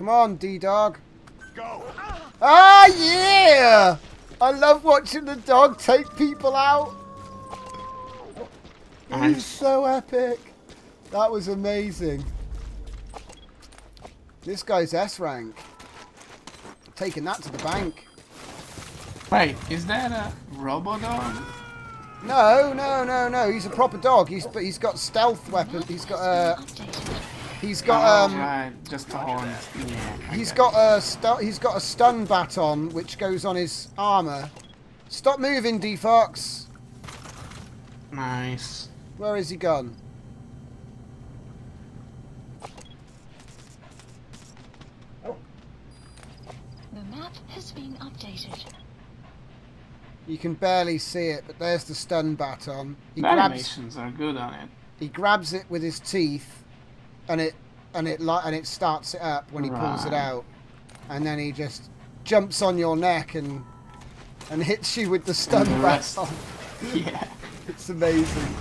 Come on, D-Dog. Go. Ah, yeah! I love watching the dog take people out. He's so epic. That was amazing. This guy's S rank. Taking that to the bank. Wait, is that a robo dog? No, no, no, no. He's a proper dog. He's but he's got stealth weapon. He's got uh, he's got oh, um, right, just the horns. Yeah, I he's get got a stu he's got a stun baton which goes on his armor. Stop moving, D Fox. Nice. Where is he gone? The map has been updated. You can barely see it, but there's the stun baton. He The grabs animations are good on it. he grabs it with his teeth, and it and it li- and it starts it up when he pulls it out, and then he just jumps on your neck and and hits you with the stun baton. Yeah. It's amazing.